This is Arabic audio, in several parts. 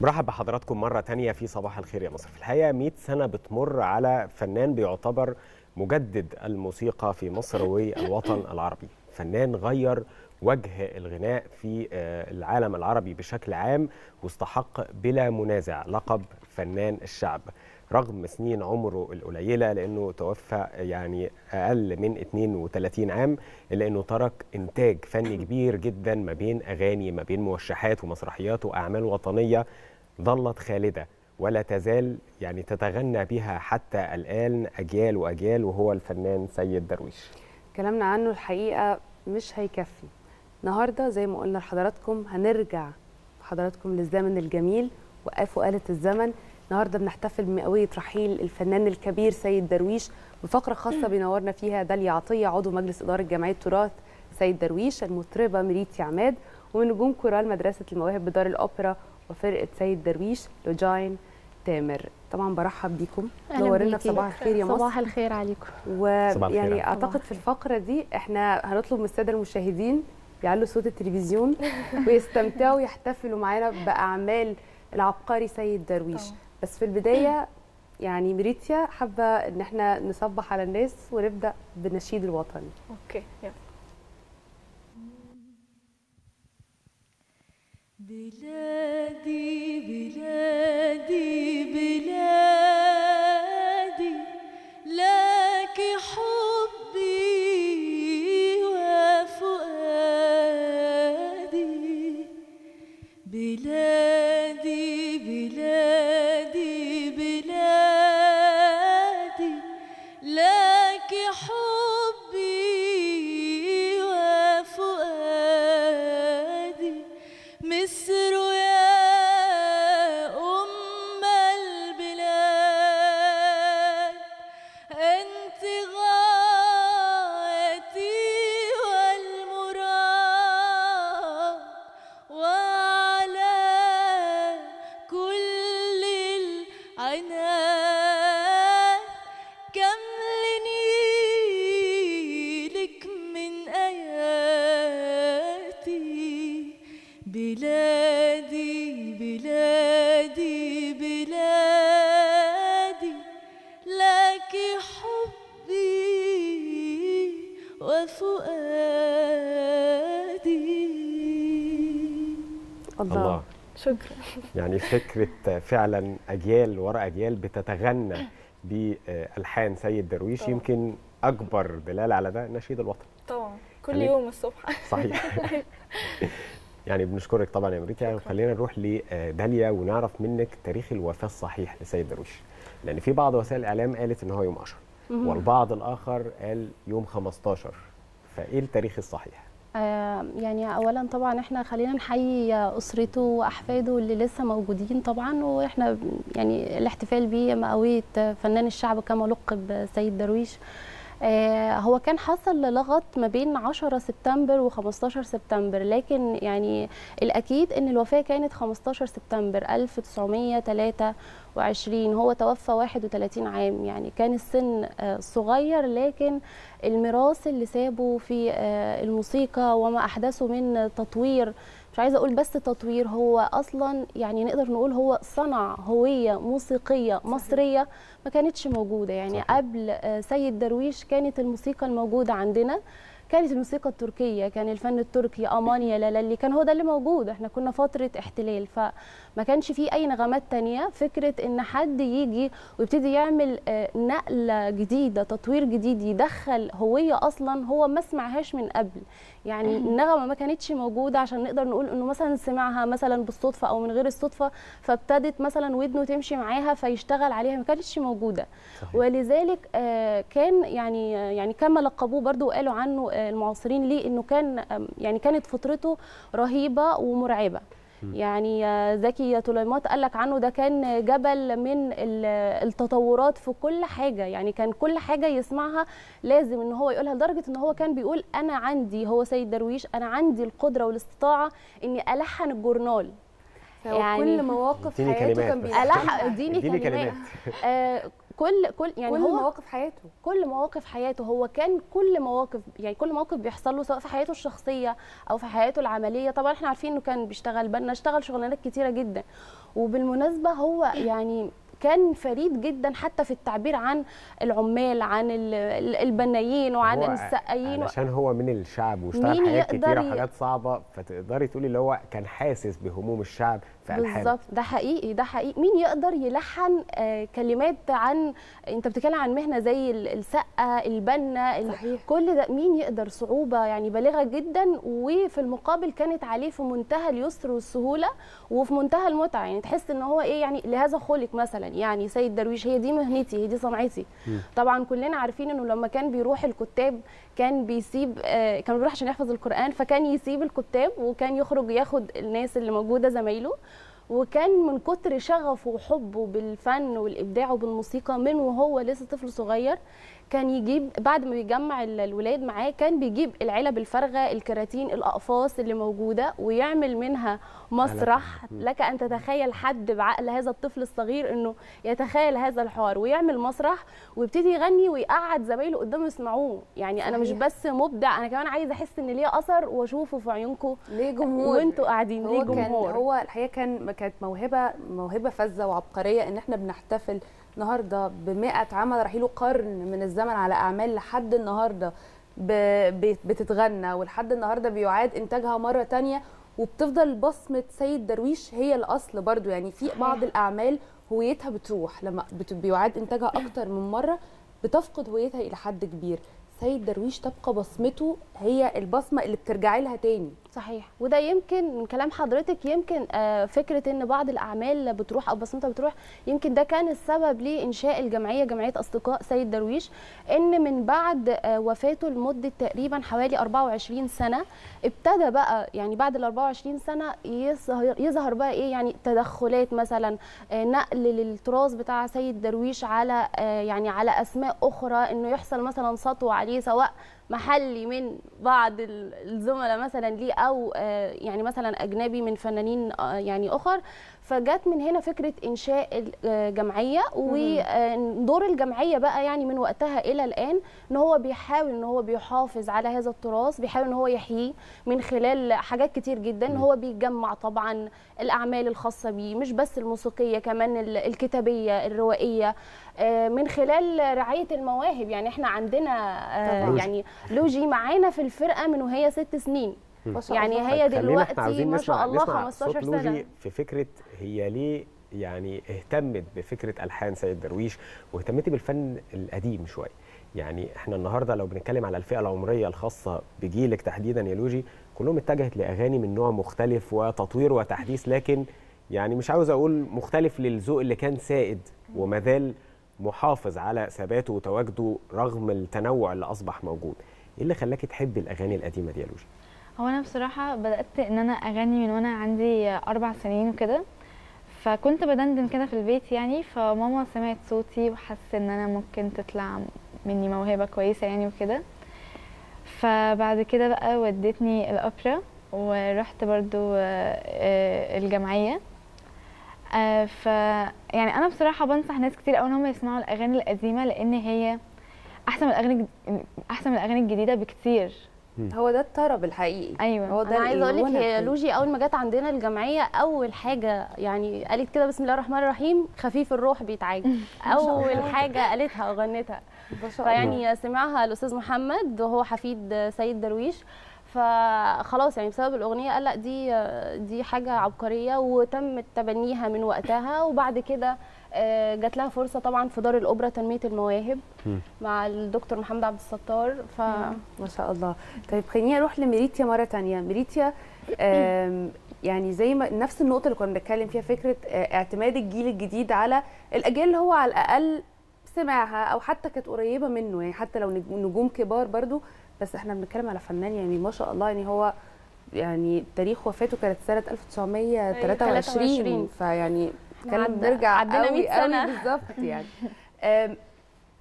مرحب بحضراتكم مرة تانية في صباح الخير يا مصر. في الحقيقة 100 سنة بتمر على فنان بيعتبر مجدد الموسيقى في مصر والوطن العربي. فنان غير وجه الغناء في العالم العربي بشكل عام واستحق بلا منازع لقب فنان الشعب. رغم سنين عمره القليلة لأنه توفى يعني أقل من 32 عام إلا أنه ترك إنتاج فني كبير جدا ما بين أغاني ما بين موشحات ومسرحيات وأعمال وطنية ظلت خالدة ولا تزال يعني تتغنى بها حتى الآن أجيال وأجيال وهو الفنان سيد درويش. كلامنا عنه الحقيقة مش هيكفي. النهاردة زي ما قلنا لحضراتكم هنرجع حضراتكم للزمن الجميل وقفوا آلة الزمن. النهارده بنحتفل بمئويه رحيل الفنان الكبير سيد درويش بفقرة خاصة بينورنا فيها داليا عطية عضو مجلس إدارة جمعية تراث سيد درويش المطربة مريتي عماد ومن نجوم كورال مدرسة المواهب بدار الأوبرا وفرقة سيد درويش لوجاين تامر. طبعا برحب بيكم. نورنا. في صباح الخير يا مصر. صباح الخير. عليكم ويعني أعتقد في الفقرة دي إحنا هنطلب من السادة المشاهدين يعلوا صوت التلفزيون ويستمتعوا ويحتفلوا معانا بأعمال العبقري سيد درويش. طبعا. بس في البداية يعني مريتيا حابة إن إحنا نصبح على الناس ونبدأ بالنشيد الوطني. أوكي يلا. بلادي بلادي بلادي لك أنت غايتي شكرا. يعني فكرة فعلا أجيال وراء أجيال بتتغنى بألحان سيد درويش طبعا. يمكن أكبر دلالة على ده نشيد الوطن. طبعا. كل خليك- يوم الصبح. صحيح. يعني بنشكرك طبعا يا شكراً. وخلينا نروح لداليا ونعرف منك تاريخ الوفاة الصحيح لسيد درويش. لأن في بعض وسائل الإعلام قالت إن هو يوم 10 والبعض الآخر قال يوم 15 فإيه التاريخ الصحيح؟ يعني اولا طبعا إحنا خلينا نحيي أسرته وأحفاده اللي لسه موجودين طبعا وإحنا يعني الاحتفال بيه مئويه فنان الشعب كما لقب سيد درويش. هو كان حصل لغط ما بين 10 سبتمبر و15 سبتمبر لكن يعني الأكيد إن الوفاة كانت 15 سبتمبر 1923 هو توفى 31 عام يعني كان السن آه، صغير لكن الميراث اللي سابه في آه، الموسيقى وما أحدثه من تطوير مش عايزة أقول بس تطوير هو أصلا يعني نقدر نقول هو صنع هوية موسيقية مصرية ما كانتش موجودة. يعني صحيح. قبل آه، سيد درويش كانت الموسيقى الموجودة عندنا كانت الموسيقى التركية كان الفن التركي أمانيا لالي كان هو ده اللي موجود. إحنا كنا فترة احتلال فما كانش فيه أي نغمات تانية. فكرة إن حد يجي ويبتدي يعمل آه، نقلة جديدة تطوير جديد يدخل هوية أصلا هو ما سمعهاش من قبل. يعني النغمة ما كانتش موجودة عشان نقدر نقول إنه مثلا سمعها مثلا بالصدفة أو من غير الصدفة فابتدت مثلا ودنه تمشي معاها فيشتغل عليها ما كانتش موجودة. صحيح. ولذلك آه، كان يعني يعني كما لقبوه برضو وقالوا عنه آه، المعاصرين ليه إنه كان يعني كانت فطرته رهيبة ومرعبة. يعني آه، زكي طليمات قال لك عنه ده كان جبل من ال- التطورات في كل حاجة. يعني كان كل حاجة يسمعها لازم إن هو يقولها لدرجة إن هو كان بيقول أنا عندي هو سيد درويش أنا عندي القدرة والاستطاعة إني ألحن الجورنال. يعني كل مواقف حياته كان إديني إديني كلمات. كلمات. آه كل كل يعني كل هو مواقف حياته. كل مواقف حياته هو كان كل مواقف يعني كل موقف بيحصل له سواء في حياته الشخصية أو في حياته العملية. طبعا إحنا عارفين إنه كان بيشتغل بنا اشتغل شغلانات كتيرة جدا. وبالمناسبة هو يعني كان فريد جدا حتى في التعبير عن العمال عن ال- ال- البنايين وعن السقايين علشان هو من الشعب واشتغل حاجات كتيرة وحاجات صعبة فتقدري تقولي اللي هو كان حاسس بهموم الشعب في الحان بالظبط. ده حقيقي ده حقيقي. مين يقدر يلحن آه كلمات عن انت بتتكلم عن مهنة زي ال- السقة البنا ال- صحيح. كل ده مين يقدر؟ صعوبة يعني بالغة جدا. وفي المقابل كانت عليه في منتهى اليسر والسهولة وفي منتهى المتعة. يعني تحس إن هو إيه يعني لهذا خلق مثلا. يعني سيد درويش هي دي مهنتي هي دي صنعتي طبعا كلنا عارفين إنه لما كان بيروح الكتاب كان بيسيب آه كان بيروح عشان يحفظ القرآن فكان يسيب الكتاب وكان يخرج ياخد الناس اللي موجودة زمايله. وكان من كتر شغفه وحبه بالفن والإبداع وبالموسيقى من وهو لسه طفل صغير كان يجيب بعد ما بيجمع ال- الولاد معاه كان بيجيب العلب الفارغه الكراتين الأقفاص اللي موجودة ويعمل منها مسرح. لك أن تتخيل حد بعقل هذا الطفل الصغير إنه يتخيل هذا الحوار. ويعمل مسرح ويبتدي يغني ويقعد زمايله قدامه يسمعوه. يعني أنا مش. بس مبدع أنا كمان عايزة أحس إن ليه أثر وأشوفه في عيونكم ليه جمهور. وأنتوا قاعدين ليه جمهور؟ هو الحقيقة كان كانت موهبه موهبة فذة وعبقرية إن إحنا بنحتفل النهارده ب 100 عمل رحيله قرن من الزمن على أعمال لحد النهارده بتتغنى ولحد النهارده بيعاد إنتاجها مرة تانية وبتفضل بصمة سيد درويش هي الأصل برضو. يعني في بعض الأعمال هويتها بتروح لما بيعاد إنتاجها أكتر من مرة بتفقد هويتها إلى حد كبير. سيد درويش تبقى بصمته هي البصمة اللي بترجعي لها تاني. صحيح. وده يمكن من كلام حضرتك يمكن آه، فكرة إن بعض الأعمال بتروح أو بصمتها بتروح يمكن ده كان السبب لإنشاء الجمعية جمعية أصدقاء سيد درويش إن من بعد آه، وفاته لمدة تقريبا حوالي 24 سنة ابتدى بقى يعني بعد ال 24 سنة يظهر يظهر بقى إيه يعني تدخلات مثلا آه، نقل للتراث بتاع سيد درويش على يعني على أسماء أخرى إنه يحصل مثلا سطو عليه سواء محلي من بعض ال- الزملاء مثلا ليه أو آه، يعني مثلا أجنبي من فنانين آه، يعني أخر فجت من هنا فكرة إنشاء الجمعية ودور الجمعية بقى يعني من وقتها إلى الآن إن هو بيحاول إن هو بيحافظ على هذا التراث بيحاول إن هو يحييه من خلال حاجات كتير جدا. ان هو بيجمع طبعا الأعمال الخاصة بيه مش بس الموسيقية كمان ال- الكتابية الروائية آه، من خلال رعاية المواهب. يعني إحنا عندنا آه،. يعني لوجي معانا في الفرقة من وهي ست سنين. يعني الله. هي طيب دلوقتي ما شاء الله نسمع 15 صوت سنة. في فكرة هي ليه يعني اهتمت بفكرة ألحان سيد درويش واهتمتي بالفن القديم شوية. يعني إحنا النهارده لو بنتكلم على الفئة العمرية الخاصة بجيلك تحديدا يا لوجي كلهم اتجهت لأغاني من نوع مختلف وتطوير وتحديث لكن يعني مش عاوز أقول مختلف للذوق اللي كان سائد وما زال محافظ على ثباته وتواجده رغم التنوع اللي أصبح موجود. إيه اللي خلاكي تحبي الأغاني القديمة دي يا لوجي هو أنا بصراحة بدأت إن أنا أغني من وأنا عندي أربع سنين وكده. فكنت بدندن كده في البيت يعني فماما سمعت صوتي وحست إن أنا ممكن تطلع مني موهبة كويسة يعني وكده. فبعد كده بقى ودتني الأوبرا ورحت برضو آه، آه، الجمعية. آه، ف يعني أنا بصراحة بنصح ناس كتير قوي إن هم يسمعوا الأغاني القديمة لأن هي أحسن من الأغاني أحسن من الأغاني الجديدة بكتير. هو ده الطرب الحقيقي. أيوه. هو ده أنا عايزة أقول لك هي. لوجي أول ما جت عندنا الجمعية أول حاجة يعني قالت كده بسم الله الرحمن الرحيم خفيف الروح بيتعاج أول حاجة قالتها وغنتها. ما شاء الله. فيعني سمعها الأستاذ محمد وهو حفيد سيد درويش. فخلاص يعني بسبب الأغنية قال لأ دي دي حاجة عبقرية وتم تبنيها من وقتها. وبعد كده جات لها فرصة طبعا في دار الأوبرا تنمية المواهب مم. مع الدكتور محمد عبد الستار ف ما شاء الله. طيب خليني أروح لميريتيا مرة تانية. ميريتيا يعني زي ما نفس النقطة اللي كنا بنتكلم فيها فكرة آه، اعتماد الجيل الجديد على الأجيال اللي هو على الأقل سمعها أو حتى كانت قريبة منه. يعني حتى لو نج- نجوم كبار برضو بس إحنا بنتكلم على فنان يعني ما شاء الله. يعني هو يعني تاريخ وفاته كانت سنة 1923 23. فيعني بنرجع عدينا قوي 100 قوي سنة. بالظبط يعني.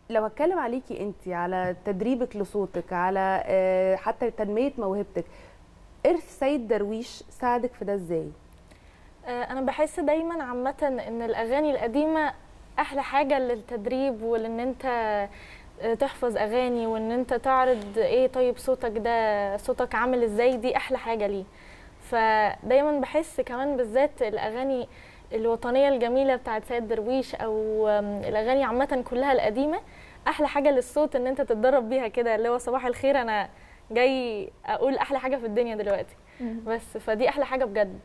لو هتكلم عليكي انت على تدريبك لصوتك على آه، حتى تنمية موهبتك إرث سيد درويش ساعدك في ده إزاي؟ آه، أنا بحس دايما عامة إن الأغاني القديمة أحلى حاجة للتدريب ولإن أنت تحفظ أغاني وإن أنت تعرض إيه طيب صوتك ده صوتك عامل إزاي؟ دي أحلى حاجة ليه. فدايما بحس كمان بالذات الأغاني الوطنية الجميلة بتاعت سيد درويش أو الأغاني عامة كلها القديمة أحلى حاجة للصوت إن أنت تتدرب بيها كده اللي هو صباح الخير أنا جاي أقول أحلى حاجة في الدنيا دلوقتي. بس فدي أحلى حاجة بجد.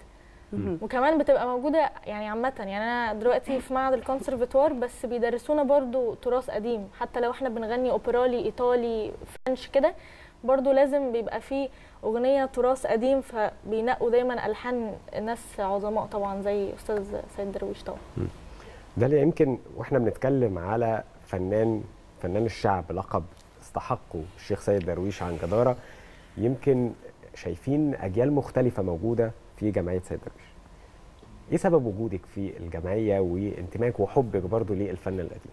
وكمان بتبقى موجودة يعني عامة يعني أنا دلوقتي في معهد الكونسرفتوار بس بيدرسونا برضو تراث قديم. حتى لو إحنا بنغني اوبرالي إيطالي فرنش كده برضو لازم بيبقى فيه أغنية تراث قديم فبينقوا دايما ألحان ناس عظماء طبعا زي أستاذ سيد درويش طبعا. ده اللي يمكن وإحنا بنتكلم على فنان فنان الشعب لقب استحقه الشيخ سيد درويش عن جدارة. يمكن شايفين أجيال مختلفة موجودة في جمعية سيد درويش. إيه سبب وجودك في الجمعية وانتمائك وحبك برضو للفن القديم؟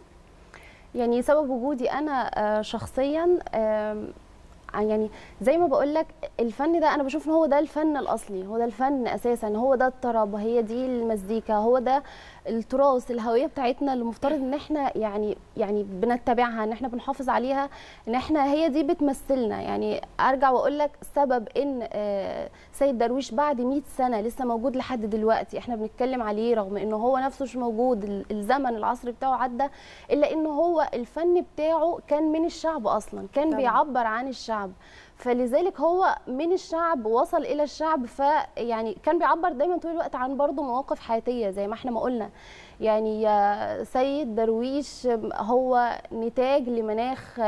يعني سبب وجودي أنا آه، شخصيا يعني زي ما بقول لك الفن ده أنا بشوف إن هو ده الفن الأصلي هو ده الفن أساسا هو ده الطرب هي دي المزيكا هو ده التراث الهوية بتاعتنا اللي مفترض إن إحنا يعني يعني بنتبعها إن إحنا بنحافظ عليها إن إحنا هي دي بتمثلنا يعني أرجع وأقول لك سبب إن آه، سيد درويش بعد 100 سنة لسه موجود لحد دلوقتي إحنا بنتكلم عليه رغم انه هو نفسه مش موجود ال- الزمن العصر بتاعه عدى إلا انه هو الفن بتاعه كان من الشعب أصلا كان طبعاً. بيعبر عن الشعب فلذلك هو من الشعب وصل إلى الشعب فيعني كان بيعبر دايما طول الوقت عن برضه مواقف حياتية زي ما إحنا ما قلنا. يعني سيد درويش هو نتاج لمناخ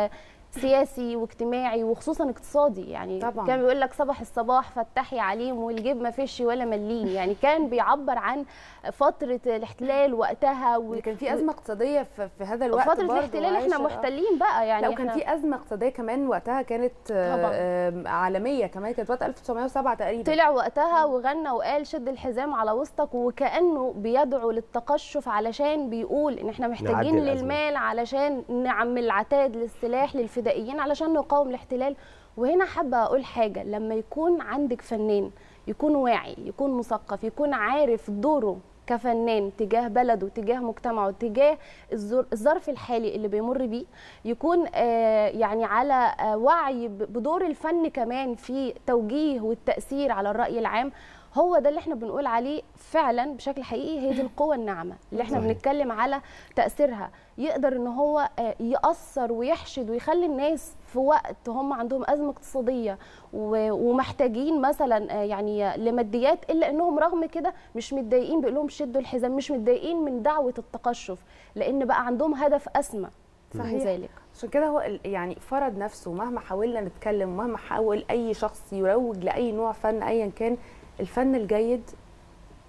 سياسي واجتماعي وخصوصا اقتصادي. يعني طبعاً. كان بيقول لك صباح الصباح فتحي عليم والجيب ما فيش ولا مليم. يعني كان بيعبر عن فترة الاحتلال وقتها و... كان في أزمة اقتصادية في, في هذا الوقت فترة الاحتلال إحنا محتلين بقى. يعني لا وكان إحنا- في أزمة اقتصادية كمان وقتها كانت طبعاً. عالمية كمان. كانت وقت 1907 تقريبا. طلع وقتها وغنى وقال شد الحزام على وسطك وكأنه بيدعو للتقشف علشان بيقول إن إحنا محتاجين. للمال علشان نعمل العتاد للسلاح للفدائيين علشان نقاوم الاحتلال. وهنا حابة أقول حاجة لما يكون عندك فنان يكون واعي يكون مثقف يكون عارف دوره كفنان تجاه بلده تجاه مجتمعه تجاه الظر- الظرف الحالي اللي بيمر بيه يكون آه، يعني على آه، وعي بدور الفن كمان في توجيه والتأثير على الرأي العام. هو ده اللي إحنا بنقول عليه فعلا بشكل حقيقي هي دي القوة الناعمة اللي إحنا. بنتكلم على تأثيرها يقدر إن هو آه، يأثر ويحشد ويخلي الناس في وقت هم عندهم أزمة اقتصادية و- ومحتاجين مثلا آه، يعني لماديات إلا إنهم رغم كده مش متضايقين بيقول لهم شدوا الحزام مش متضايقين من دعوة التقشف لأن بقى عندهم هدف أسمى من صحيح. ذلك عشان كده هو يعني فرض نفسه مهما حاولنا نتكلم مهما حاول أي شخص يروج لأي نوع فن ايا كان الفن الجيد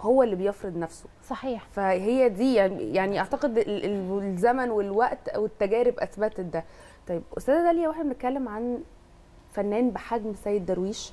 هو اللي بيفرض نفسه. صحيح. فهي دي يعني, يعني أعتقد ال- ال- الزمن والوقت والتجارب أثبتت ده. طيب أستاذة داليا وإحنا بنتكلم عن فنان بحجم سيد درويش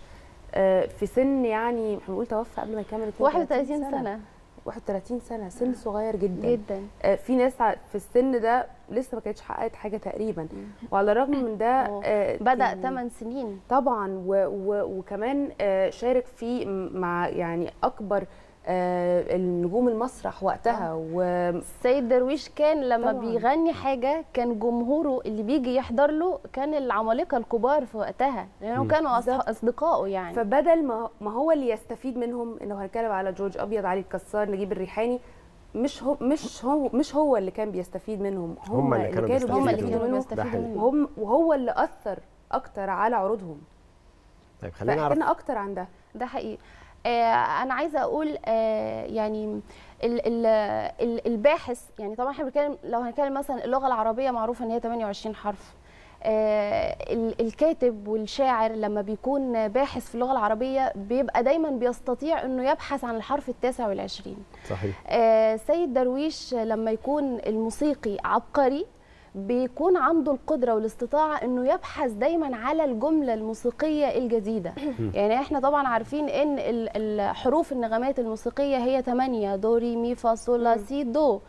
آه، في سن يعني إحنا بنقول توفى قبل ما يكمل 31 سنة. 31 سنة سن صغير جدا. جدا. آه، في ناس في السن ده لسه ما كانتش حققت حاجة تقريبا. وعلى الرغم من ده آه، بدأ يعني 8 سنين. طبعا و و وكمان آه، شارك في مع يعني أكبر آه، النجوم المسرح وقتها و السيد درويش كان لما طبعاً. بيغني حاجة كان جمهوره اللي بيجي يحضر له كان العمالقة الكبار في وقتها لأنهم مم. كانوا. أصدقائه يعني فبدل ما ما هو اللي يستفيد منهم إنه هنتكلم على جورج أبيض علي الكسار نجيب الريحاني مش هو مش هو مش هو اللي كان بيستفيد منهم هم اللي كانوا بيستفيدوا هم اللي منهم. كانوا بيستفيدوا حقيقي. منه وهم وهو اللي أثر أكتر على عروضهم طيب خلينا نعرف أكتر عن ده ده حقيقي آه أنا عايزة أقول آه يعني ال ال ال الباحث يعني طبعا إحنا بنتكلم لو هنتكلم مثلا اللغة العربية معروفة إن هي 28 حرف. آه ال- الكاتب والشاعر لما بيكون باحث في اللغة العربية بيبقى دايما بيستطيع إنه يبحث عن الحرف التاسع والعشرين. صحيح. آه، سيد درويش لما يكون الموسيقي عبقري بيكون عنده القدرة والاستطاعة إنه يبحث دايما على الجملة الموسيقية الجديدة. يعني إحنا طبعا عارفين إن ال- الحروف النغمات الموسيقية هي 8 دو ري مي فا صول لا سي دو.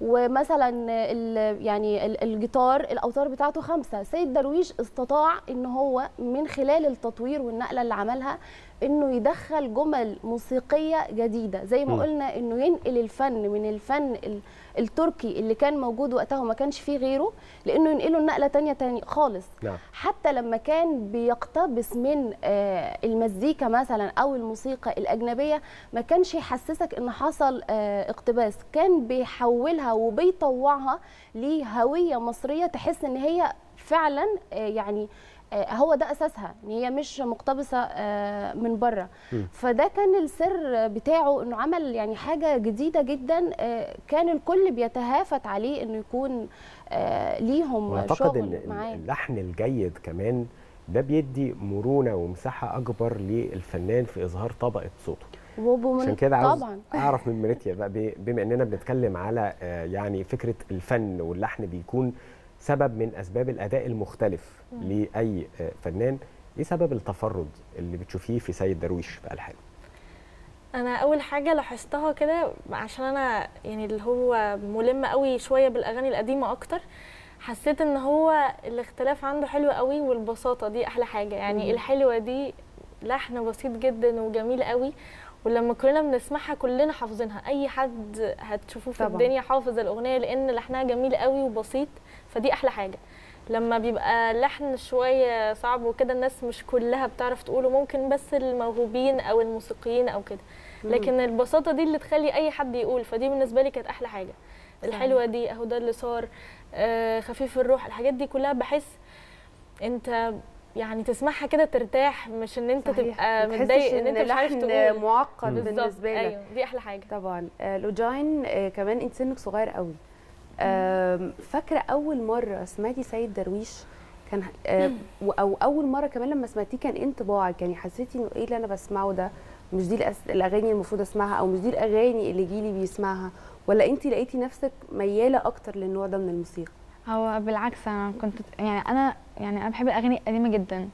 ومثلا ال- يعني ال- الجيتار الأوتار بتاعته خمسة. سيد درويش استطاع إن هو من خلال التطوير والنقلة اللي عملها إنه يدخل جمل موسيقية جديدة. زي ما مم. قلنا إنه ينقل الفن من الفن ال- التركي اللي كان موجود وقتها وما كانش فيه غيره لإنه ينقله نقله تانية تاني خالص. نعم. حتى لما كان بيقتبس من آه، المزيكا مثلا أو الموسيقى الأجنبية ما كانش يحسسك إن حصل آه، اقتباس. كان بيحولها وبيطوعها لهوية مصرية تحس إن هي فعلا آه، يعني هو ده أساسها إن هي مش مقتبسة آه، من بره. فده كان السر بتاعه إنه عمل يعني حاجة جديدة جدا آه، كان الكل بيتهافت عليه إنه يكون آه، ليهم شغل إن معاه. اللحن الجيد كمان ده بيدي مرونة ومساحة أكبر للفنان في إظهار طبقة صوته. وبمن- عشان كده عاوز طبعا. أعرف من مريتيا بقى بما إننا بنتكلم على آه، يعني فكرة الفن واللحن بيكون سبب من أسباب الأداء المختلف لأي آه، فنان إيه سبب التفرد اللي بتشوفيه في سيد درويش في ألحان؟ أنا أول حاجة لاحظتها كده عشان أنا يعني اللي هو ملم قوي شوية بالأغاني القديمة أكتر حسيت إن هو الاختلاف عنده حلو قوي والبساطة دي أحلى حاجة. يعني الحلوة دي لحن بسيط جدا وجميل قوي ولما كلنا بنسمعها كلنا حافظينها. أي حد هتشوفوه في طبعاً. الدنيا حافظ الأغنية لأن لحنها جميل قوي وبسيط. فدي أحلى حاجة. لما بيبقى لحن شوية صعب وكده الناس مش كلها بتعرف تقوله ممكن بس الموهوبين أو الموسيقيين أو كده. لكن البساطة دي اللي تخلي أي حد يقول فدي بالنسبة لي كانت أحلى حاجة. الحلوة دي أهو ده اللي صار آه خفيف الروح الحاجات دي كلها بحس أنت يعني تسمعها كده ترتاح مش إن أنت صحيح. تبقى متضايق إن أنت مش عارف تقول. معقد بالنسبة لك. أيوه دي أحلى حاجة. طبعا. آه، لوجاين آه، كمان إنت سنك صغير قوي. فاكرة أول مرة سمعتي سيد درويش؟ كان أو أول مرة كمان لما سمعتيه كان انطباعك؟ يعني حسيتي إنه إيه اللي أنا بسمعه ده؟ مش دي الأغاني المفروض أسمعها أو مش دي الأغاني اللي جيلي بيسمعها؟ ولا انت لقيتي نفسك ميالة أكتر للنوع ده من الموسيقى؟ هو بالعكس أنا كنت يعني أنا يعني أنا بحب الأغاني القديمة جدا.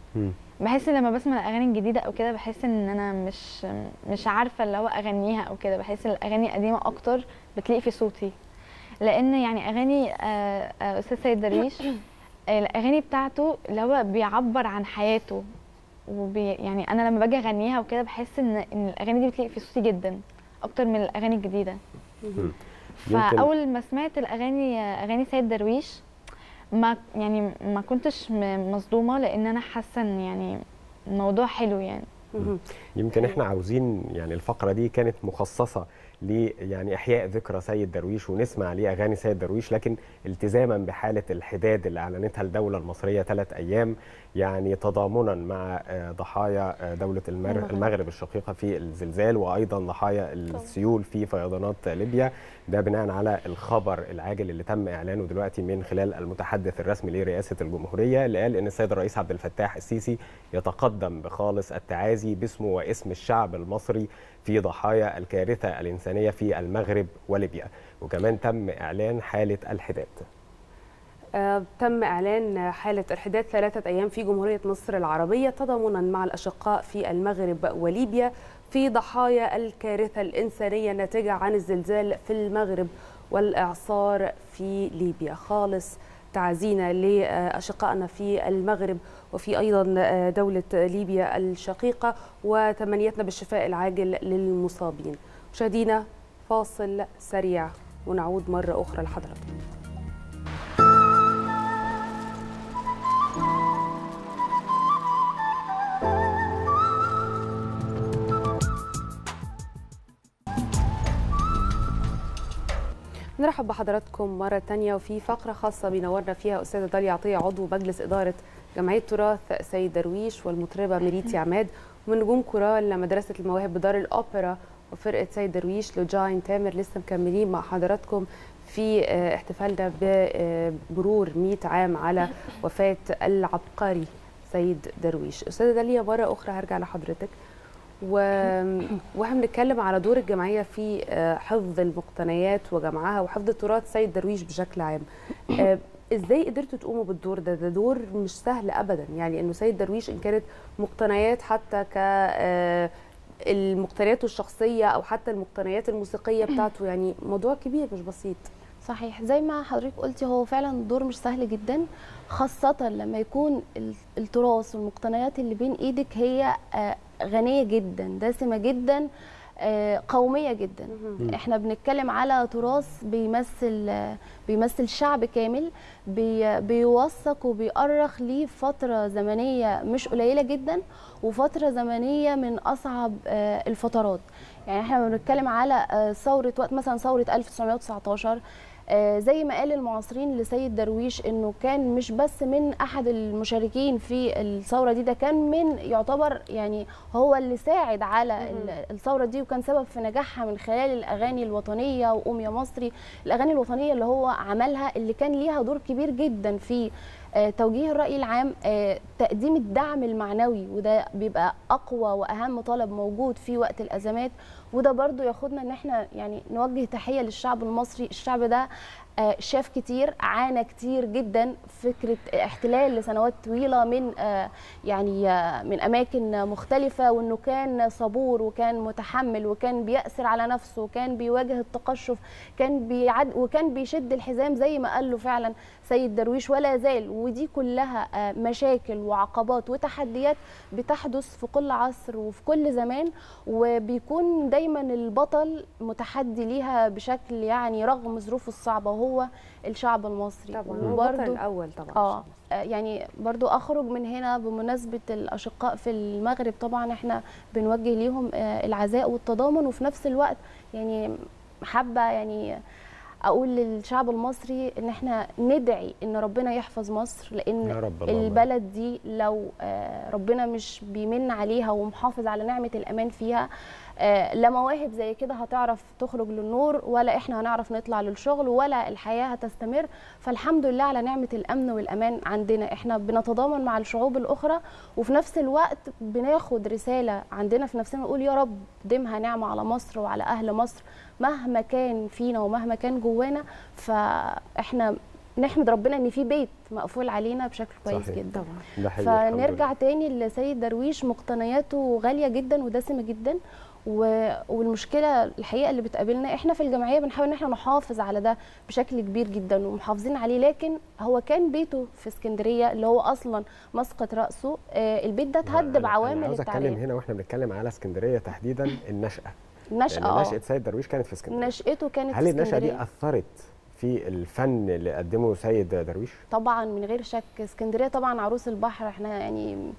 بحس لما بسمع الأغاني الجديدة أو كده بحس إن أنا مش مش عارفة اللي هو أغنيها أو كده. بحس إن الأغاني القديمة أكتر بتليق في صوتي. لأن يعني أغاني آه، آه، أستاذ سيد درويش الأغاني بتاعته اللي هو بيعبر عن حياته وبي يعني أنا لما باجي أغنيها وكده بحس إن إن الأغاني دي بتليق في صوتي جدا أكتر من الأغاني الجديدة. فأول ما سمعت الأغاني أغاني سيد درويش ما يعني ما كنتش مصدومة لأن أنا حاسة إن يعني الموضوع حلو يعني. يمكن إحنا عاوزين يعني الفقرة دي كانت مخصصة ل يعني أحياء ذكرى سيد درويش ونسمع ليه اغاني سيد درويش لكن التزاما بحالة الحداد اللي أعلنتها الدولة المصرية ثلاث أيام يعني تضامنا مع آه، ضحايا آه، دولة المغرب. المغرب الشقيقة في الزلزال وأيضا ضحايا السيول في فيضانات ليبيا. ده بناء على الخبر العاجل اللي تم إعلانه دلوقتي من خلال المتحدث الرسمي لرئاسة الجمهورية اللي قال إن السيد الرئيس عبد الفتاح السيسي يتقدم بخالص التعازي باسمه واسم الشعب المصري في ضحايا الكارثة الإنسانية في المغرب وليبيا. وكمان تم إعلان حالة الحداد. آه، تم إعلان حالة الحداد ثلاثة أيام في جمهورية مصر العربية تضامنا مع الأشقاء في المغرب وليبيا في ضحايا الكارثة الإنسانية الناتجة عن الزلزال في المغرب والإعصار في ليبيا. خالص تعزينا لأشقائنا في المغرب وفي أيضا آه، دولة ليبيا الشقيقة وتمنيتنا بالشفاء العاجل للمصابين. مشاهدينا فاصل سريع ونعود مرة أخرى لحضراتكم. نرحب بحضراتكم مرة تانية وفي فقرة خاصة بينورنا فيها أستاذة داليا عطية عضو مجلس إدارة جمعية تراث سيد درويش والمطربة ميريتي عماد ومن نجوم كورال مدرسة المواهب بدار الأوبرا وفرقة سيد درويش لوجاين تامر لسه مكملين مع حضراتكم في آه، احتفالنا بمرور 100 عام على وفاة العبقري سيد درويش أستاذة داليا مرة أخرى هرجع لحضرتك. وإحنا بنتكلم على دور الجمعية في آه، حفظ المقتنيات وجمعها وحفظ تراث سيد درويش بشكل عام. آه، إزاي قدرتوا تقوموا بالدور ده؟ ده دور مش سهل ابدا يعني إنه سيد درويش إن كانت مقتنيات حتى ك آه، المقتنيات الشخصية أو حتى المقتنيات الموسيقية بتاعته يعني موضوع كبير مش بسيط. صحيح. زي ما حضرتك قلتي هو فعلا دور مش سهل جدا خاصة لما يكون ال- التراث والمقتنيات اللي بين إيدك هي غنية جدا دسمة جدا آه، قومية جدا. إحنا بنتكلم على تراث بيمثل بيمثل شعب كامل بي بيوثق وبيؤرخ ليه فترة زمنية مش قليلة جدا وفترة زمنية من أصعب آه، الفترات. يعني إحنا بنتكلم على آه، ثورة وقت مثلا ثورة 1919 آه، زي ما قال المعاصرين لسيد درويش إنه كان مش بس من أحد المشاركين في الثورة دي ده كان من يعتبر يعني هو اللي ساعد على ال- الثورة دي وكان سبب في نجاحها من خلال الأغاني الوطنية وقوم يا مصري. الأغاني الوطنية اللي هو عملها اللي كان ليها دور كبير جدا في آه، توجيه الرأي العام آه، تقديم الدعم المعنوي. وده بيبقى أقوى وأهم طلب موجود في وقت الأزمات. وده برضو ياخدنا ان إحنا يعني نوجه تحية للشعب المصري. الشعب ده آه، شاف كتير عانى كتير جدا فكرة احتلال لسنوات طويلة من آه، يعني آه، من أماكن مختلفة وإنه كان صبور وكان متحمل وكان بيأسر على نفسه وكان بيواجه التقشف كان بيعد وكان بيشد الحزام زي ما قال له فعلا. سيد درويش ولا زال ودي كلها آه، مشاكل وعقبات وتحديات بتحدث في كل عصر وفي كل زمان وبيكون دايما البطل متحدي ليها بشكل يعني رغم ظروفه الصعبة وهو الشعب المصري. طبعا هو البطل وبرضه الأول طبعا. آه آه، يعني برضو أخرج من هنا بمناسبة الأشقاء في المغرب طبعا إحنا بنوجه ليهم آه، العزاء والتضامن وفي نفس الوقت يعني حابة يعني أقول للشعب المصري إن إحنا ندعي إن ربنا يحفظ مصر لأن يا رب البلد دي لو آه، ربنا مش بيمن عليها ومحافظ على نعمة الأمان فيها لا مواهب زي كده هتعرف تخرج للنور ولا إحنا هنعرف نطلع للشغل ولا الحياة هتستمر. فالحمد لله على نعمة الأمن والأمان عندنا. إحنا بنتضامن مع الشعوب الأخرى وفي نفس الوقت بناخد رسالة عندنا في نفسنا نقول يا رب دمها نعمة على مصر وعلى أهل مصر مهما كان فينا ومهما كان جوانا. فإحنا نحمد ربنا إن في بيت مقفول علينا بشكل كويس صحيح. جدا. طبعا. فنرجع. تاني لسيد درويش مقتنياته غالية جدا ودسمة جدا. والمشكلة الحقيقة اللي بتقابلنا إحنا في الجمعية بنحاول ان إحنا نحافظ على ده بشكل كبير جدا ومحافظين عليه لكن هو كان بيته في اسكندرية اللي هو أصلا مسقط رأسه آه، البيت ده اتهد بعوامل عاوز أتكلم هنا وإحنا بنتكلم على اسكندرية تحديدا النشأة. النشأة لأن آه. نشأة سيد درويش كانت في اسكندرية. نشأته كانت هل النشأة دي أثرت في الفن اللي قدمه سيد درويش؟ طبعا من غير شك. اسكندرية طبعا عروس البحر إحنا يعني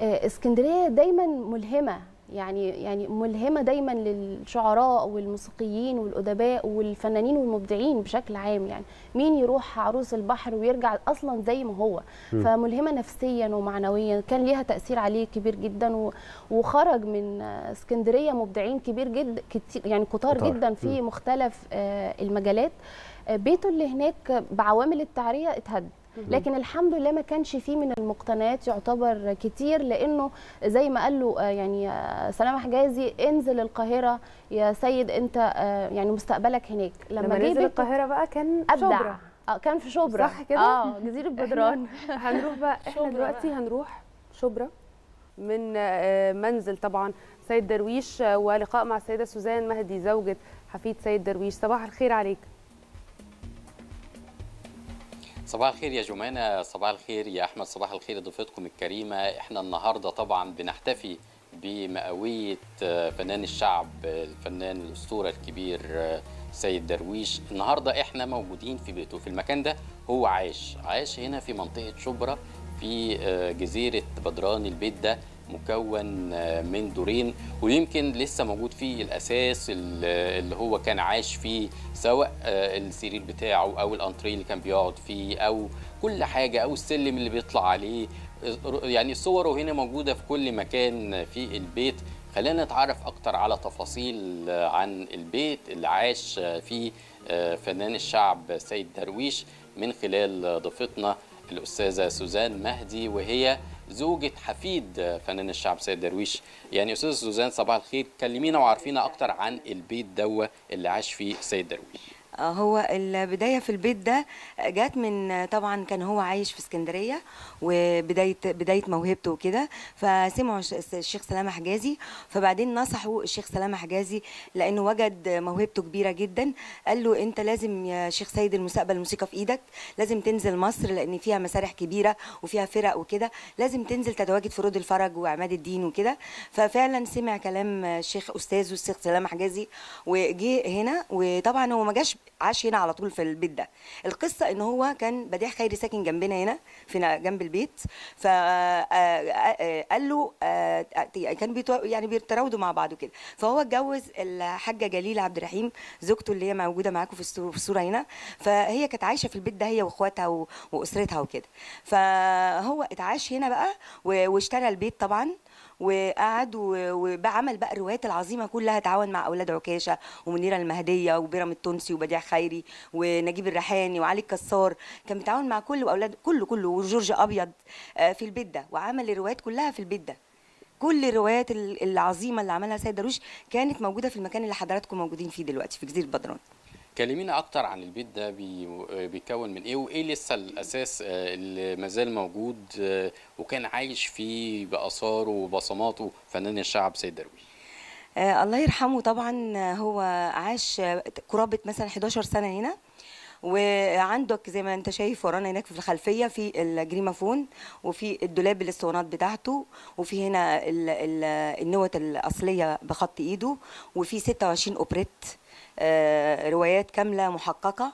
آه، اسكندرية دايما ملهمة يعني يعني ملهمة دايما للشعراء والموسيقيين والأدباء والفنانين والمبدعين بشكل عام يعني مين يروح عروس البحر ويرجع أصلا زي ما هو مم. فملهمة نفسيا ومعنويا كان ليها تأثير عليه كبير جدا وخرج من اسكندرية مبدعين كبير جدا كتير يعني كتار كتار. جدا في مم. مختلف آه، المجالات آه، بيته اللي هناك بعوامل التعرية اتهد لكن الحمد لله ما كانش فيه من المقتنيات يعتبر كتير لأنه زي ما قال له آه، يعني آه، سلامه حجازي انزل القاهرة يا سيد انت آه، يعني مستقبلك هناك. لما, لما نزل القاهرة بقى كان أبدع. شبرا. آه، كان في شبرا. صح كده؟ آه جزيرة بدران. هنروح بقى إحنا دلوقتي هنروح شبرا من منزل طبعا سيد درويش ولقاء مع السيدة سوزان مهدي زوجة حفيد سيد درويش. صباح الخير عليك. صباح الخير يا جمانة صباح الخير يا أحمد صباح الخير ضيفتكم الكريمة. إحنا النهاردة طبعا بنحتفي بمئوية آه، فنان الشعب الفنان الأسطورة الكبير آه، سيد درويش. النهاردة إحنا موجودين في بيته في المكان ده هو عاش عاش هنا في منطقة شبرا في آه، جزيرة بدران البيت ده. مكون من دورين ويمكن لسه موجود فيه الأساس ال- اللي هو كان عايش فيه سواء آه، السرير بتاعه أو الأنتريه اللي كان بيقعد فيه أو كل حاجة أو السلم اللي بيطلع عليه. يعني صوره هنا موجودة في كل مكان في البيت. خلينا نتعرف أكتر على تفاصيل عن البيت اللي عاش فيه آه، فنان الشعب سيد درويش من خلال ضيفتنا الأستاذة سوزان مهدي وهي زوجة حفيد فنان الشعب سيد درويش. يعني أستاذة سوزان صباح الخير. كلمينا وعرفينا أكتر عن البيت دوا اللي عاش فيه سيد درويش. آه، هو البداية في البيت ده جات من طبعا كان هو عايش في اسكندرية وبداية بداية موهبته وكده فسمعوا الش- الشيخ سلامة حجازي فبعدين نصحوا الشيخ سلامة حجازي لأنه وجد موهبته كبيرة جدا قال له أنت لازم يا شيخ سيد المستقبل الموسيقى في إيدك لازم تنزل مصر لأن فيها مسارح كبيرة وفيها فرق وكده لازم تنزل تتواجد في رود الفرج وعماد الدين وكده ففعلا سمع كلام الشيخ أستاذه الشيخ سلامة حجازي وجه هنا وطبعا هو ما جاش عاش هنا على طول في البيت ده. القصة إن هو كان بديع خيري ساكن جنبنا هنا في جنب البيت. فقال له آه، آه، كان بيتو يعني بيتراودوا مع بعض وكده. فهو اتجوز الحاجة جليله عبد الرحيم زوجته اللي هي موجودة معاكم في الصورة هنا. فهي كانت عايشة في البيت ده هي واخواتها وأسرتها وكده. فهو اتعاش هنا بقى واشترى البيت طبعا. وقعد وعمل بقى الروايات العظيمة كلها تعاون مع أولاد عكاشة ومنيرة المهدية وبيرام التونسي وبديع خيري ونجيب الريحاني وعلي الكسار. كان بيتعاون مع كل أولاد كله كله وجورج أبيض آه، في البيت ده وعمل الروايات كلها في البيت ده. كل الروايات ال- العظيمة اللي عملها سيد درويش كانت موجودة في المكان اللي حضراتكم موجودين فيه دلوقتي في جزيرة بدران. كلمينا أكتر عن البيت ده بي- بيكون من إيه؟ وإيه لسه الأساس آه، اللي مازال موجود آه، وكان عايش فيه باثاره وبصماته فنان الشعب سيد درويش. آه الله يرحمه. طبعا آه، هو عاش آه، قرابة مثلا 11 سنة هنا وعندك زي ما أنت شايف ورانا هناك في الخلفية في الجريمافون وفي الدولاب الاسطوانات بتاعته وفي هنا ال- ال- النوت الأصلية بخط إيده وفي 26 أوبريت آه، روايات كاملة محققة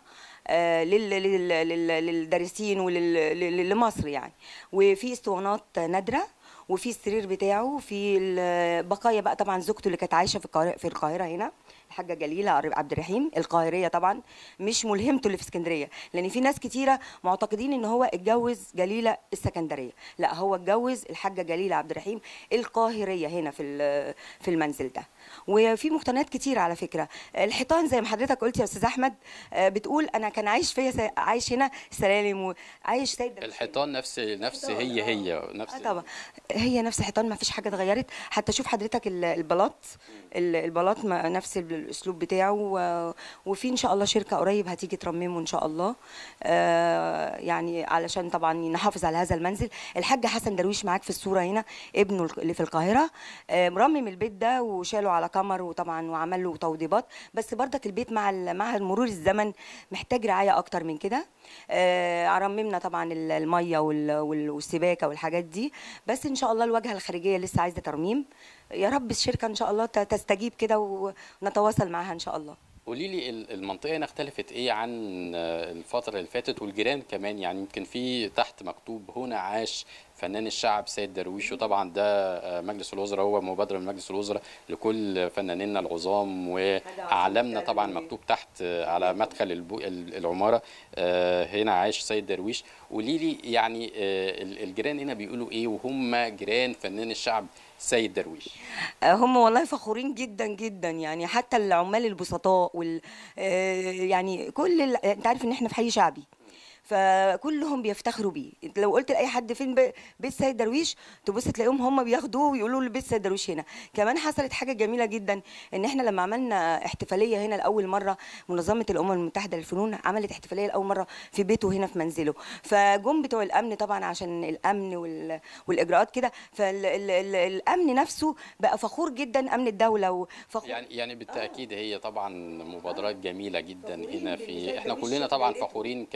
آه، لل- لل- لل- للدارسين ولمصر يعني. وفي اسطوانات نادرة وفي السرير بتاعه في البقايا بقى طبعا زوجته اللي كانت عايشة في في القاهرة هنا الحاجة جليلة عبد الرحيم القاهرية طبعا مش ملهمته اللي في اسكندرية. لأن في ناس كتيرة معتقدين إن هو اتجوز جليلة السكندرية. لا هو اتجوز الحاجة جليلة عبد الرحيم القاهرية هنا في في المنزل ده. وفي مقتنيات كتير على فكرة. الحيطان زي ما حضرتك قلت يا أستاذ أحمد آه، بتقول أنا كان عايش فيا عايش هنا سلالم وعايش سيد الحيطان نفس نفس هي هي نفس آه طبعا. هي نفس الحيطان ما فيش حاجة اتغيرت. حتى شوف حضرتك ال- البلاط ال- البلاط نفس الأسلوب بتاعه و- وفي إن شاء الله شركة قريب هتيجي ترممه إن شاء الله. آه، يعني علشان طبعا نحافظ على هذا المنزل. الحاج حسن درويش معاك في الصورة هنا ابنه اللي في القاهرة. آه، مرمم البيت ده وشاله على كمر وطبعا وعمل له توضيبات. بس برضك البيت مع مع مرور الزمن محتاج رعاية أكتر من كده. آه، رممنا طبعا ال- المية وال- وال- والسباكة والحاجات دي. بس إن شاء الله الواجهة الخارجية لسه عايزة ترميم. يا رب الشركة إن شاء الله تستجيب كده ونتواصل معاها إن شاء الله. قولي لي ال- المنطقة هنا اختلفت إيه عن آه، الفترة اللي فاتت والجيران كمان؟ يعني يمكن في تحت مكتوب هنا عاش فنان الشعب سيد درويش وطبعا ده آه، مجلس الوزراء هو مبادرة من مجلس الوزراء لكل فنانينا العظام وأعلامنا طبعا مكتوب تحت آه، على مدخل العمارة هنا عاش سيد درويش. قولي لي يعني ال- الجيران هنا بيقولوا إيه؟ وهم جيران فنان الشعب سيد درويش آه، هم والله فخورين جدا جدا يعني حتى العمال البسطاء وال آه، يعني كل. انت عارف إن إحنا في حي شعبي فكلهم بيفتخروا بيه. لو قلت لأي حد فين بي- بيت سيد درويش تبص تلاقيهم هم بياخدوه ويقولوا له بيت سيد درويش هنا. كمان حصلت حاجة جميلة جدا إن إحنا لما عملنا احتفالية هنا لأول مرة منظمة الأمم المتحدة للفنون عملت احتفالية لأول مرة في بيته هنا في منزله. فجم بتوع الأمن طبعا عشان الأمن وال... والإجراءات كده فالامن نفسه بقى فخور جدا أمن الدولة وفخور يعني يعني بالتأكيد هي طبعا مبادرات جميلة جدا هنا في إحنا كلنا طبعا فخورين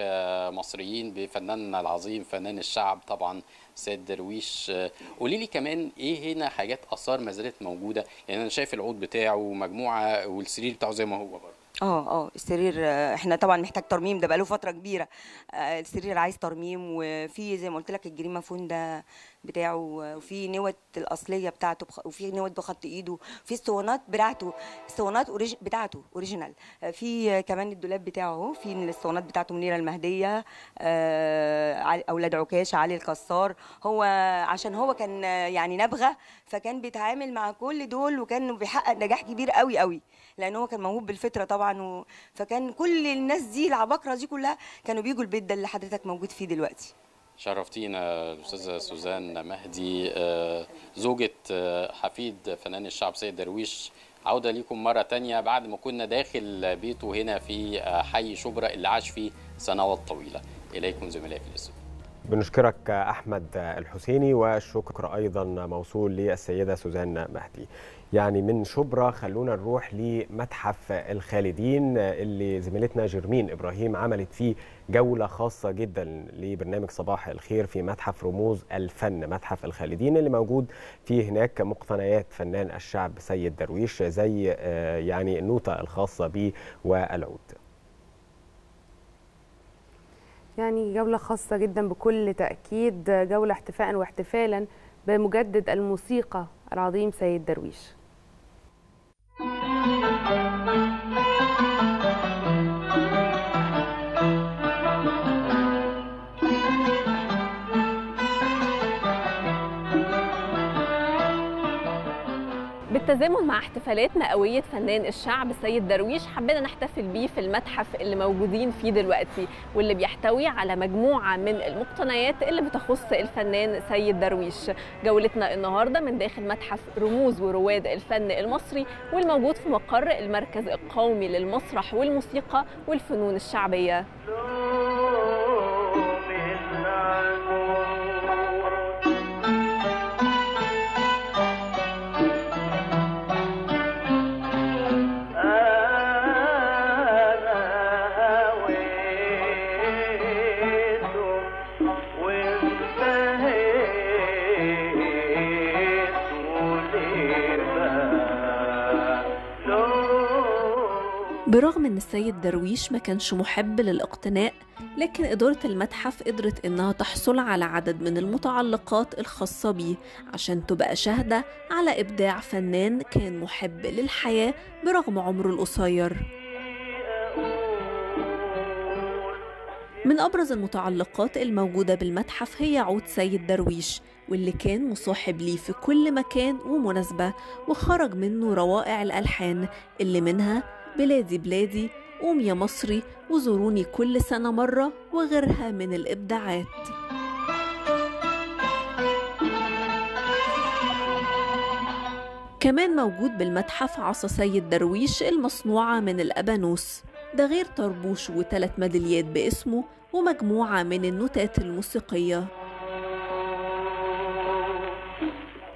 كمصريين بفناننا العظيم فنان الشعب طبعا سيد درويش. آه، قولي لي كمان إيه هنا حاجات آثار ما زالت موجودة؟ يعني أنا شايف العود بتاعه ومجموعه والسرير بتاعه زي ما هو برضه. آه آه السرير إحنا طبعا محتاج ترميم ده بقاله فترة كبيرة. آه، السرير عايز ترميم وفي زي ما قلت لك الجرامافون ده بتاعه وفي نوت الأصلية بتاعته بخ... وفي نوت بخط إيده في اسطوانات بتاعته اسطوانات orig... بتاعته original. آه، في كمان الدولاب بتاعه أهو في الاسطوانات بتاعته منيرة المهدية آه، أولاد عكاشه علي الكسار. هو عشان هو كان يعني نبغه فكان بيتعامل مع كل دول وكان بيحقق نجاح كبير قوي قوي لأن هو كان موهوب بالفطرة طبعا و... فكان كل الناس دي العباقرة دي كلها كانوا بيجوا البيت ده اللي حضرتك موجود فيه دلوقتي. شرفتينا الاستاذه سوزان مهدي آه، زوجة آه، حفيد فنان الشعب سيد درويش. عودة ليكم مرة تانية بعد ما كنا داخل بيته هنا في حي شبرا اللي عاش فيه سنوات طويلة. إليكم زملائي في الاستوديو. بنشكرك أحمد الحسيني والشكر أيضا موصول للسيدة سوزان مهدي. يعني من شبرا خلونا نروح لمتحف الخالدين اللي زميلتنا جرمين إبراهيم عملت فيه جولة خاصة جدا لبرنامج صباح الخير في متحف رموز الفن متحف الخالدين اللي موجود فيه هناك مقتنيات فنان الشعب سيد درويش زي يعني النوتة الخاصة به والعود. يعني جولة خاصة جدا بكل تأكيد جولة احتفاء واحتفالا بمجدد الموسيقى العظيم سيد درويش. Thank you. بالتزامن مع احتفالات مئوية فنان الشعب سيد درويش حبينا نحتفل بيه في المتحف اللي موجودين فيه دلوقتي واللي بيحتوي على مجموعة من المقتنيات اللي بتخص الفنان سيد درويش. جولتنا النهاردة من داخل متحف رموز ورواد الفن المصري والموجود في مقر المركز القومي للمسرح والموسيقى والفنون الشعبية. برغم إن السيد درويش ما كانش محب للاقتناء لكن إدارة المتحف قدرت إنها تحصل على عدد من المتعلقات الخاصة بيه عشان تبقى شاهدة على إبداع فنان كان محب للحياة برغم عمره القصير. من أبرز المتعلقات الموجودة بالمتحف هي عود سيد درويش واللي كان مصاحب ليه في كل مكان ومناسبة وخرج منه روائع الألحان اللي منها بلادي بلادي قوم يا مصري وزوروني كل سنة مرة وغيرها من الإبداعات. كمان موجود بالمتحف عصا سيد درويش المصنوعة من الأبانوس. ده غير طربوش وثلاث ميداليات باسمه ومجموعة من النوتات الموسيقية.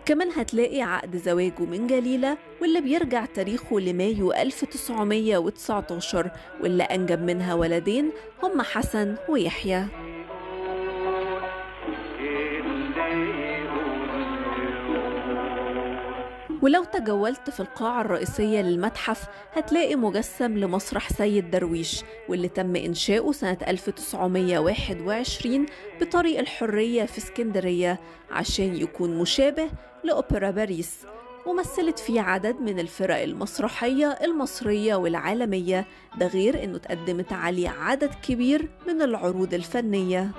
كمان هتلاقي عقد زواجه من جليلة واللي بيرجع تاريخه لمايو 1919 واللي أنجب منها ولدين هم حسن ويحيى. ولو تجولت في القاعة الرئيسية للمتحف هتلاقي مجسم لمسرح سيد درويش واللي تم إنشاؤه سنة 1921 بطريق الحرية في اسكندرية عشان يكون مشابه لأوبرا باريس ومثلت فيه عدد من الفرق المسرحية المصرية والعالمية ده غير أنه تقدمت عليه عدد كبير من العروض الفنية.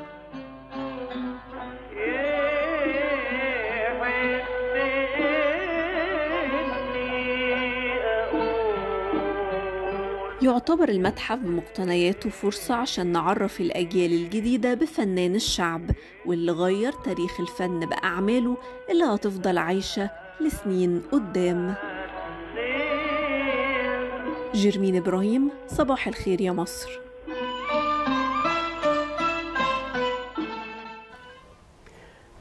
يعتبر المتحف بمقتنياته فرصة عشان نعرف الأجيال الجديدة بفنان الشعب واللي غير تاريخ الفن بأعماله اللي هتفضل عايشة لسنين قدام. جيرمين إبراهيم صباح الخير يا مصر.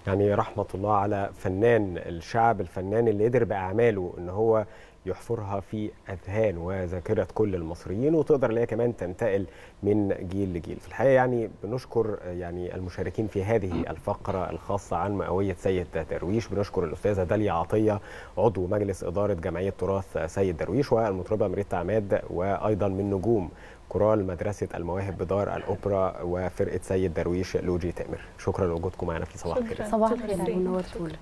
يعني رحمة الله على فنان الشعب الفنان اللي قدر بأعماله إن هو يحفرها في أذهان وذاكرة كل المصريين وتقدر اللي هي كمان تنتقل من جيل لجيل. في الحقيقة يعني بنشكر يعني المشاركين في هذه الفقرة الخاصة عن مئوية سيد درويش. بنشكر الأستاذة داليا عطية عضو مجلس إدارة جمعية تراث سيد درويش والمطربة مريتا عماد وأيضا من نجوم كورال مدرسة المواهب بدار الأوبرا وفرقة سيد درويش لوجي تامر. شكرا لوجودكم معنا في صباح الخير. صباح الخير. ونورتونا